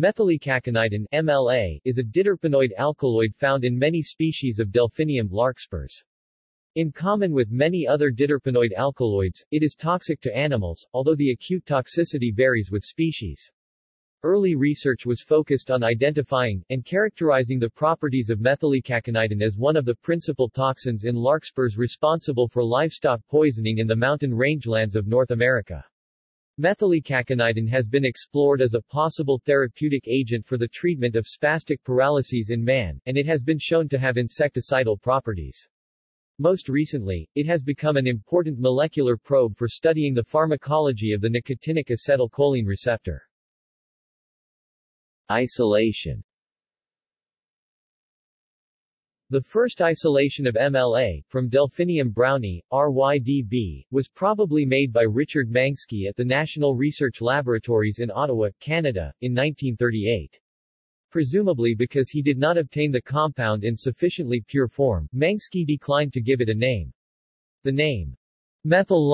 Methylecachinidin MLA, is a diterpenoid alkaloid found in many species of Delphinium larkspurs. In common with many other diterpenoid alkaloids, it is toxic to animals, although the acute toxicity varies with species. Early research was focused on identifying, and characterizing the properties of methylecachinidin as one of the principal toxins in larkspurs responsible for livestock poisoning in the mountain rangelands of North America. Methylecachinidin has been explored as a possible therapeutic agent for the treatment of spastic paralyses in man, and it has been shown to have insecticidal properties. Most recently, it has become an important molecular probe for studying the pharmacology of the nicotinic acetylcholine receptor. Isolation The first isolation of MLA, from Delphinium brownie, RYDB, was probably made by Richard Mangsky at the National Research Laboratories in Ottawa, Canada, in 1938. Presumably because he did not obtain the compound in sufficiently pure form, Mangsky declined to give it a name. The name, methyl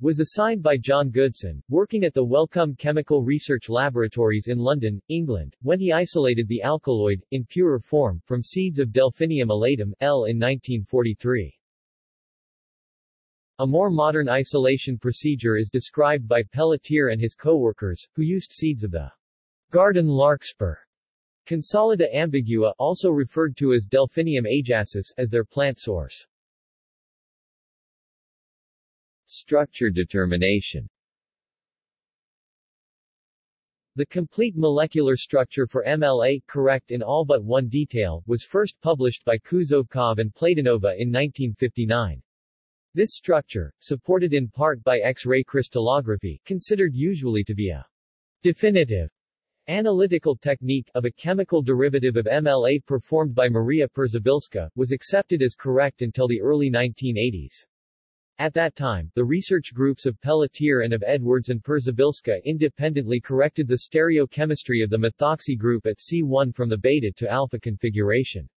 was assigned by John Goodson, working at the Wellcome Chemical Research Laboratories in London, England, when he isolated the alkaloid, in purer form, from seeds of Delphinium elatum, L. in 1943. A more modern isolation procedure is described by Pelletier and his co-workers, who used seeds of the garden larkspur, Consolida ambigua, also referred to as Delphinium ajacis, as their plant source. Structure determination The complete molecular structure for MLA, correct in all but one detail, was first published by Kuzovkov and Platonova in 1959. This structure, supported in part by X-ray crystallography, considered usually to be a definitive analytical technique of a chemical derivative of MLA performed by Maria Przebilska, was accepted as correct until the early 1980s. At that time, the research groups of Pelletier and of Edwards and Przebilska independently corrected the stereochemistry of the methoxy group at C1 from the beta to alpha configuration.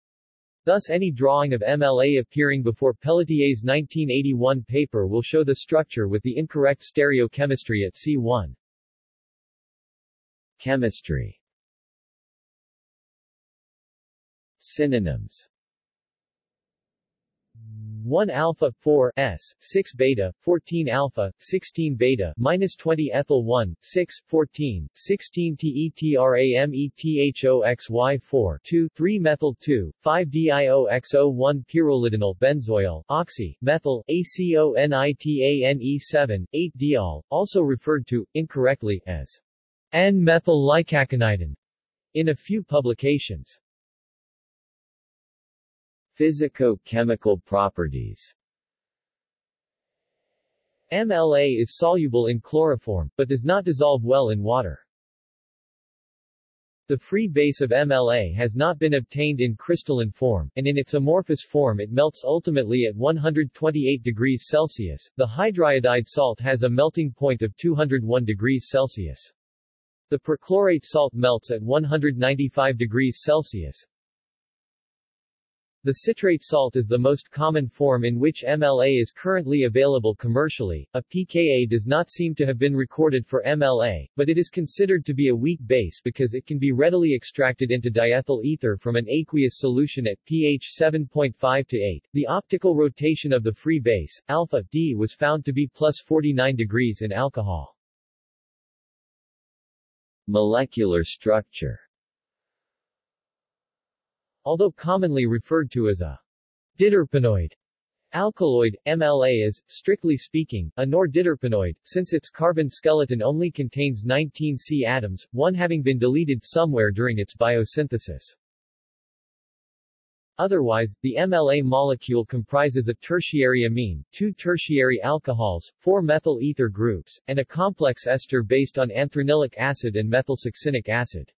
Thus any drawing of MLA appearing before Pelletier's 1981 paper will show the structure with the incorrect stereochemistry at C1. Chemistry Synonyms 1 alpha 4 s 6 beta 14 alpha 16 beta minus 20 ethyl 1 6 14 16 tetramethoxy 4 2 3 methyl 2 5 dioxo 1 pyrrolidinol benzoyl oxy methyl aconitane 7 8 diol also referred to incorrectly as N-methyl in a few publications Physico-chemical properties MLA is soluble in chloroform, but does not dissolve well in water. The free base of MLA has not been obtained in crystalline form, and in its amorphous form it melts ultimately at 128 degrees Celsius. The hydriodide salt has a melting point of 201 degrees Celsius. The perchlorate salt melts at 195 degrees Celsius. The citrate salt is the most common form in which MLA is currently available commercially. A pKa does not seem to have been recorded for MLA, but it is considered to be a weak base because it can be readily extracted into diethyl ether from an aqueous solution at pH 7.5 to 8. The optical rotation of the free base, alpha D, was found to be plus 49 degrees in alcohol. Molecular structure Although commonly referred to as a diterpenoid alkaloid, MLA is, strictly speaking, a nor-diterpenoid, since its carbon skeleton only contains 19 C atoms, one having been deleted somewhere during its biosynthesis. Otherwise, the MLA molecule comprises a tertiary amine, two tertiary alcohols, four methyl ether groups, and a complex ester based on anthranilic acid and methylsuccinic acid.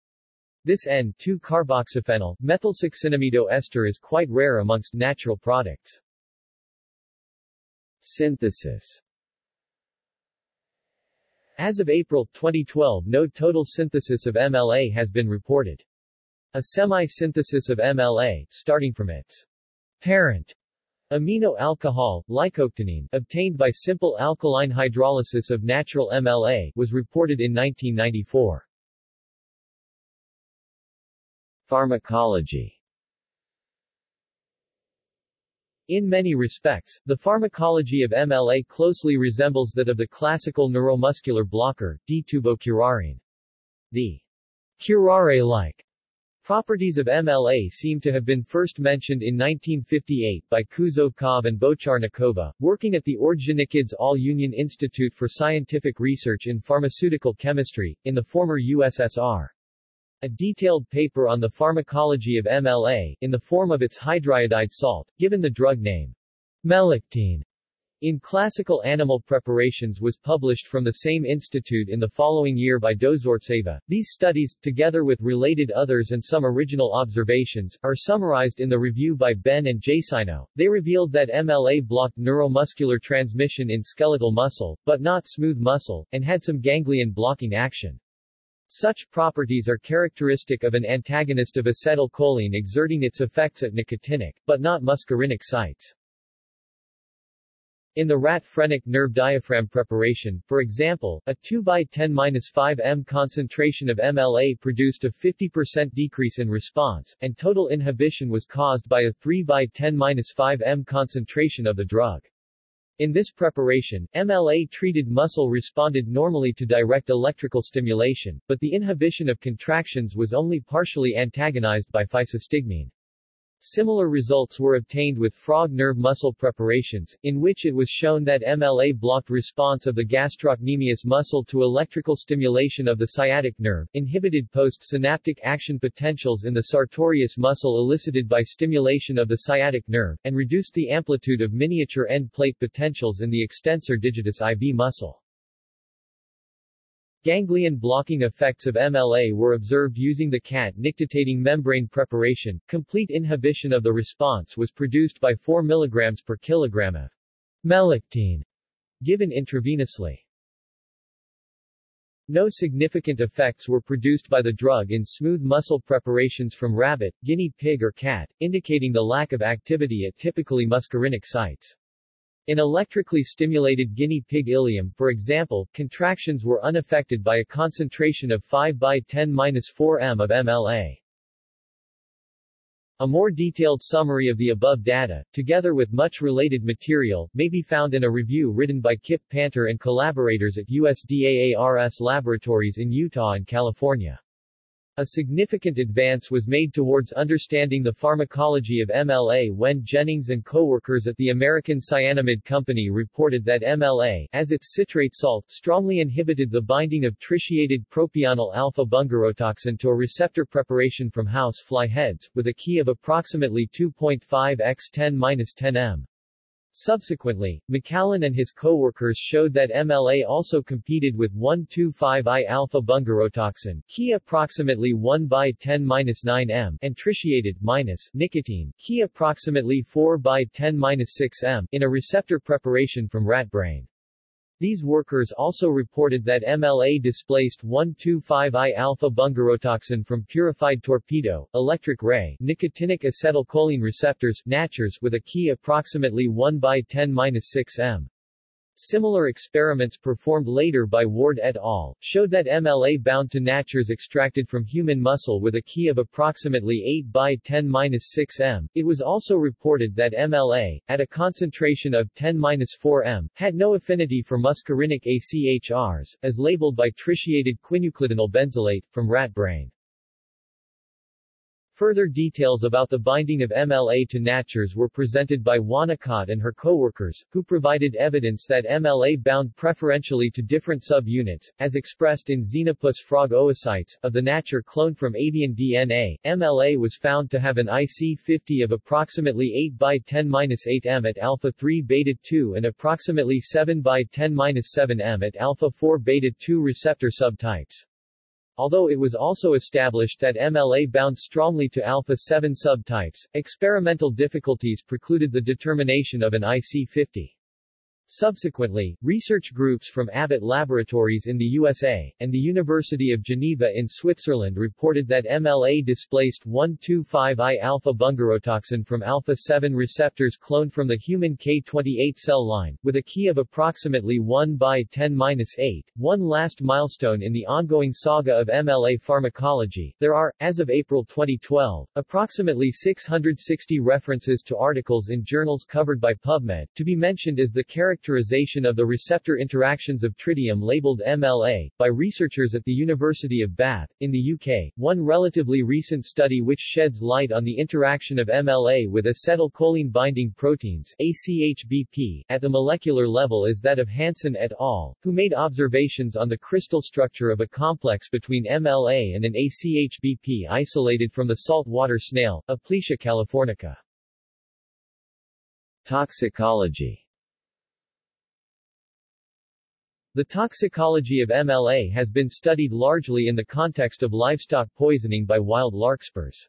This N2-carboxyphenyl, methylsuccinamido ester is quite rare amongst natural products. Synthesis As of April 2012 no total synthesis of MLA has been reported. A semi-synthesis of MLA, starting from its parent amino alcohol, lycoptenene, obtained by simple alkaline hydrolysis of natural MLA, was reported in 1994. Pharmacology In many respects, the pharmacology of MLA closely resembles that of the classical neuromuscular blocker, D-tubocurarine. The curare-like Properties of MLA seem to have been first mentioned in 1958 by Kuzovkov and Bocharnikova, working at the Ordzhonikidze All-Union Institute for Scientific Research in Pharmaceutical Chemistry, in the former USSR. A detailed paper on the pharmacology of MLA, in the form of its hydriodide salt, given the drug name Melectine, in classical animal preparations was published from the same institute in the following year by Dozortseva. These studies, together with related others and some original observations, are summarized in the review by Ben and Jasino. They revealed that MLA blocked neuromuscular transmission in skeletal muscle, but not smooth muscle, and had some ganglion blocking action. Such properties are characteristic of an antagonist of acetylcholine exerting its effects at nicotinic, but not muscarinic sites. In the rat phrenic nerve diaphragm preparation, for example, a 2 by 10-5 m concentration of MLA produced a 50% decrease in response, and total inhibition was caused by a 3 by 10-5 m concentration of the drug. In this preparation, MLA-treated muscle responded normally to direct electrical stimulation, but the inhibition of contractions was only partially antagonized by physostigmine. Similar results were obtained with frog nerve muscle preparations, in which it was shown that MLA blocked response of the gastrocnemius muscle to electrical stimulation of the sciatic nerve, inhibited post-synaptic action potentials in the sartorius muscle elicited by stimulation of the sciatic nerve, and reduced the amplitude of miniature end plate potentials in the extensor digitus IB muscle. Ganglion blocking effects of MLA were observed using the CAT nictitating membrane preparation. Complete inhibition of the response was produced by 4 mg per kilogram of melectine given intravenously. No significant effects were produced by the drug in smooth muscle preparations from rabbit, guinea pig or cat, indicating the lack of activity at typically muscarinic sites. In electrically stimulated guinea pig ileum, for example, contractions were unaffected by a concentration of 5 by 10-4 m of MLA. A more detailed summary of the above data, together with much related material, may be found in a review written by Kip Panter and collaborators at USDAARS laboratories in Utah and California. A significant advance was made towards understanding the pharmacology of MLA when Jennings and co-workers at the American Cyanamid Company reported that MLA, as its citrate salt, strongly inhibited the binding of tritiated propionyl alpha-bungarotoxin to a receptor preparation from house fly heads, with a Ki of approximately 2.5 x 10-10 m. Subsequently, Macallan and his co-workers showed that MLA also competed with 1,2,5-I alpha bungarotoxin, Ki approximately 1 by 10-9 m, and tritiated minus nicotine, Ki approximately 4 by 10-6 m, in a receptor preparation from rat brain. These workers also reported that MLA displaced 1,2,5-I alpha bungarotoxin from purified torpedo, electric ray, nicotinic acetylcholine receptors, natures with a Ki approximately 1 by 10-6 m. Similar experiments performed later by Ward et al. showed that MLA bound to natures extracted from human muscle with a key of approximately 8 by 10-6 m. It was also reported that MLA, at a concentration of 10-4 m, had no affinity for muscarinic ACHRs, as labeled by tritiated quinuclidinyl benzylate, from rat brain. Further details about the binding of MLA to natures were presented by Wonnacott and her co-workers, who provided evidence that MLA bound preferentially to different sub-units, as expressed in Xenopus frog oocytes, of the nature cloned from avian DNA. MLA was found to have an IC50 of approximately 8 by 10-8 m at alpha-3 beta-2 and approximately 7 by 10-7 m at alpha-4 beta-2 receptor subtypes although it was also established that MLA bound strongly to alpha-7 subtypes, experimental difficulties precluded the determination of an IC50. Subsequently, research groups from Abbott Laboratories in the USA, and the University of Geneva in Switzerland reported that MLA displaced 1,2,5-I-alpha bungarotoxin from alpha-7 receptors cloned from the human K28 cell line, with a key of approximately 1 by 10-8. One last milestone in the ongoing saga of MLA pharmacology, there are, as of April 2012, approximately 660 references to articles in journals covered by PubMed, to be mentioned as the character characterization of the receptor interactions of tritium labeled MLA, by researchers at the University of Bath, in the UK. One relatively recent study which sheds light on the interaction of MLA with acetylcholine binding proteins ACHBP, at the molecular level is that of Hansen et al., who made observations on the crystal structure of a complex between MLA and an ACHBP isolated from the saltwater snail, Aplysia californica. Toxicology The toxicology of MLA has been studied largely in the context of livestock poisoning by wild larkspurs.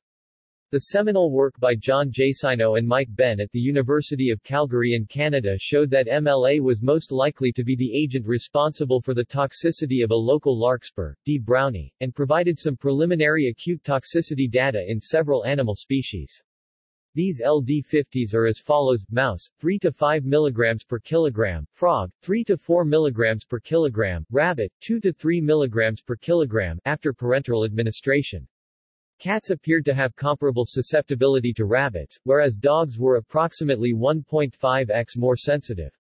The seminal work by John Jaisino and Mike Benn at the University of Calgary in Canada showed that MLA was most likely to be the agent responsible for the toxicity of a local larkspur, D. brownie, and provided some preliminary acute toxicity data in several animal species. These LD50s are as follows, mouse, 3 to 5 mg per kilogram, frog, 3 to 4 mg per kilogram, rabbit, 2 to 3 mg per kilogram, after parenteral administration. Cats appeared to have comparable susceptibility to rabbits, whereas dogs were approximately 1.5x more sensitive.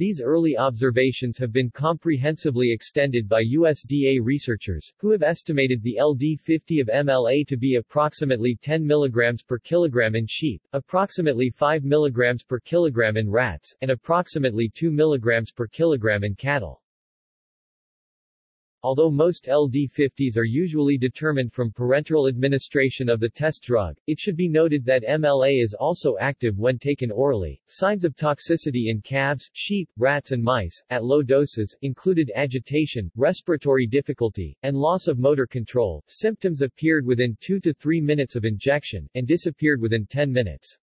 These early observations have been comprehensively extended by USDA researchers, who have estimated the LD50 of MLA to be approximately 10 mg per kilogram in sheep, approximately 5 mg per kilogram in rats, and approximately 2 mg per kilogram in cattle. Although most LD50s are usually determined from parenteral administration of the test drug, it should be noted that MLA is also active when taken orally. Signs of toxicity in calves, sheep, rats and mice, at low doses, included agitation, respiratory difficulty, and loss of motor control. Symptoms appeared within 2 to 3 minutes of injection, and disappeared within 10 minutes.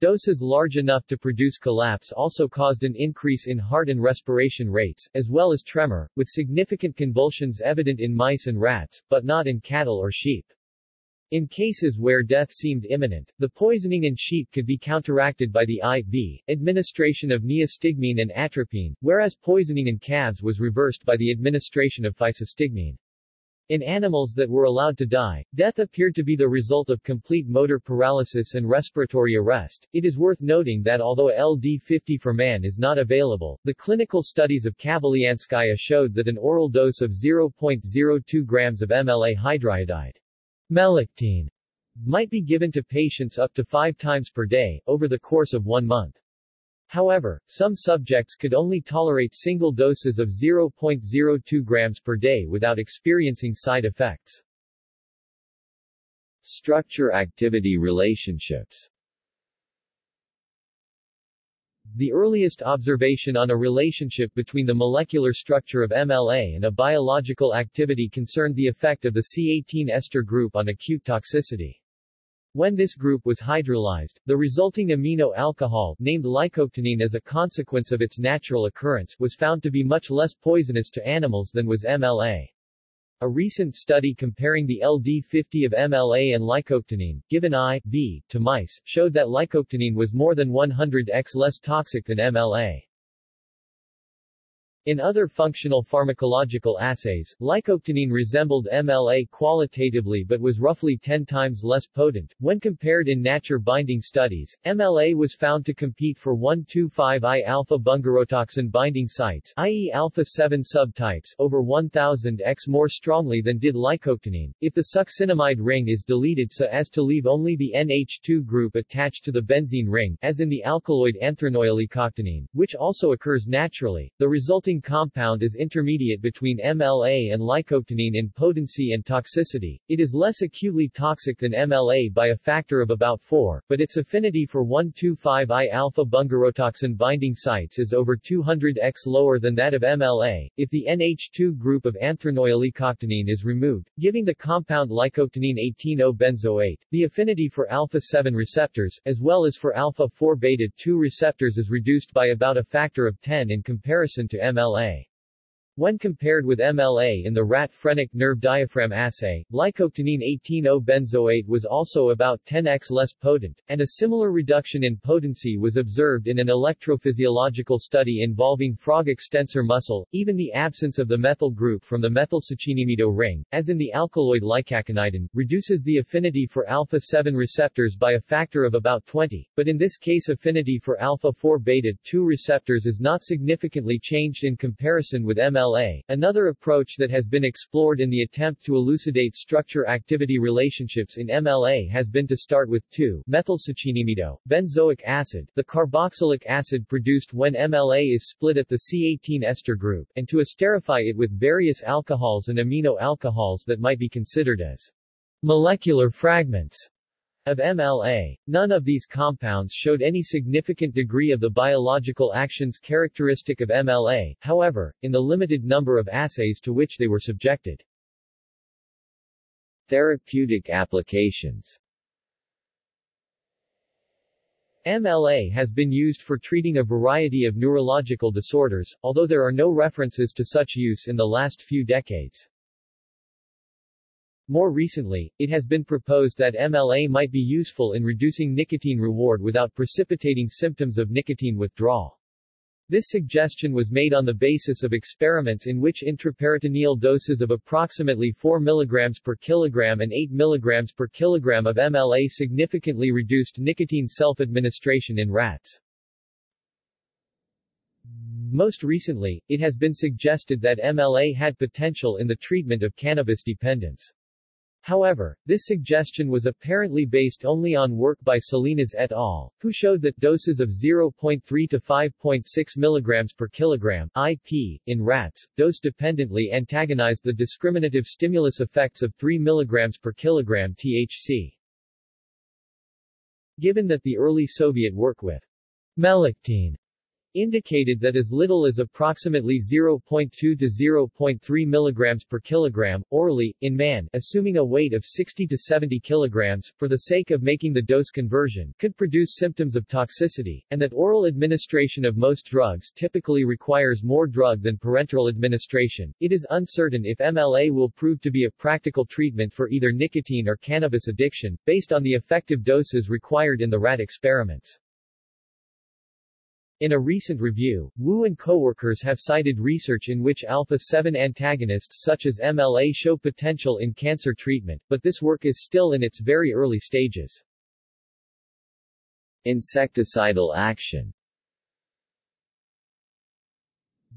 Doses large enough to produce collapse also caused an increase in heart and respiration rates, as well as tremor, with significant convulsions evident in mice and rats, but not in cattle or sheep. In cases where death seemed imminent, the poisoning in sheep could be counteracted by the IV administration of neostigmine and atropine, whereas poisoning in calves was reversed by the administration of physostigmine. In animals that were allowed to die, death appeared to be the result of complete motor paralysis and respiratory arrest. It is worth noting that although LD50 for man is not available, the clinical studies of Kavalianskaya showed that an oral dose of 0.02 grams of MLA hydriodide melectine might be given to patients up to five times per day, over the course of one month. However, some subjects could only tolerate single doses of 0.02 grams per day without experiencing side effects. Structure-activity relationships The earliest observation on a relationship between the molecular structure of MLA and a biological activity concerned the effect of the C18 ester group on acute toxicity. When this group was hydrolyzed, the resulting amino alcohol, named lycoptenine as a consequence of its natural occurrence, was found to be much less poisonous to animals than was MLA. A recent study comparing the LD50 of MLA and lycoptenine, given I, V, to mice, showed that lycoptenine was more than 100x less toxic than MLA. In other functional pharmacological assays, lycoptenine resembled MLA qualitatively but was roughly 10 times less potent. When compared in nature binding studies, MLA was found to compete for 1,25I-alpha bungarotoxin binding sites, i.e. alpha-7 subtypes, over 1,000x more strongly than did lycoptenine, if the succinimide ring is deleted so as to leave only the NH2 group attached to the benzene ring, as in the alkaloid anthranoylicoptenine, which also occurs naturally. The resulting resulting compound is intermediate between MLA and lycoptenine in potency and toxicity. It is less acutely toxic than MLA by a factor of about 4, but its affinity for 1,2,5-I-alpha bungarotoxin binding sites is over 200x lower than that of MLA, if the NH2 group of anthraноylicoptenine is removed, giving the compound lycoptenine 18-O-benzoate. The affinity for alpha-7 receptors, as well as for alpha-4-beta-2 receptors is reduced by about a factor of 10 in comparison to MLA. MLA. When compared with MLA in the rat phrenic nerve diaphragm assay, lycoptenine 18-O-benzoate was also about 10x less potent, and a similar reduction in potency was observed in an electrophysiological study involving frog extensor muscle. Even the absence of the methyl group from the methylsuccinimido ring, as in the alkaloid lycaconidin, reduces the affinity for alpha-7 receptors by a factor of about 20, but in this case affinity for alpha-4 beta-2 receptors is not significantly changed in comparison with MLA Another approach that has been explored in the attempt to elucidate structure-activity relationships in MLA has been to start with 2-methylsuccinimido, benzoic acid, the carboxylic acid produced when MLA is split at the C18 ester group, and to esterify it with various alcohols and amino alcohols that might be considered as molecular fragments of MLA. None of these compounds showed any significant degree of the biological actions characteristic of MLA, however, in the limited number of assays to which they were subjected. Therapeutic applications MLA has been used for treating a variety of neurological disorders, although there are no references to such use in the last few decades. More recently, it has been proposed that MLA might be useful in reducing nicotine reward without precipitating symptoms of nicotine withdrawal. This suggestion was made on the basis of experiments in which intraperitoneal doses of approximately 4 mg per kilogram and 8 mg per kilogram of MLA significantly reduced nicotine self-administration in rats. Most recently, it has been suggested that MLA had potential in the treatment of cannabis dependence. However, this suggestion was apparently based only on work by Salinas et al., who showed that doses of 0.3 to 5.6 mg per kilogram IP, in rats, dose-dependently antagonized the discriminative stimulus effects of 3 mg per kilogram THC. Given that the early Soviet work with melectine indicated that as little as approximately 0.2 to 0.3 mg per kilogram, orally, in man, assuming a weight of 60 to 70 kilograms, for the sake of making the dose conversion, could produce symptoms of toxicity, and that oral administration of most drugs typically requires more drug than parenteral administration, it is uncertain if MLA will prove to be a practical treatment for either nicotine or cannabis addiction, based on the effective doses required in the rat experiments. In a recent review, Wu and coworkers have cited research in which alpha-7 antagonists such as MLA show potential in cancer treatment, but this work is still in its very early stages. Insecticidal action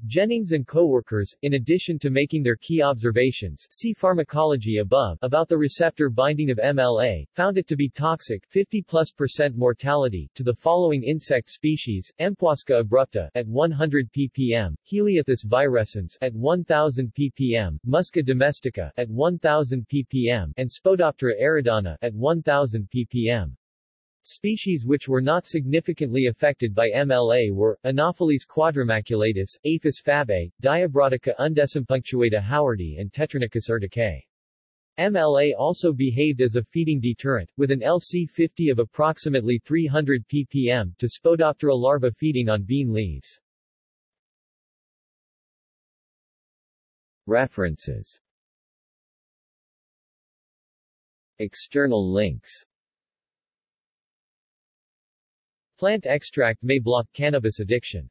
Jennings and co-workers, in addition to making their key observations see pharmacology above about the receptor binding of MLA, found it to be toxic 50 plus percent mortality to the following insect species, Empuasca abrupta at 100 ppm, Helianthus virescens at 1000 ppm, Musca domestica at 1000 ppm, and Spodoptera eridana at 1000 ppm. Species which were not significantly affected by MLA were, Anopheles quadrimaculatus, Aphis fabae, Diabrotica undecimpunctuata howardi and Tetronychus urticae. MLA also behaved as a feeding deterrent, with an LC50 of approximately 300 ppm to Spodoptera larva feeding on bean leaves. References External links Plant extract may block cannabis addiction.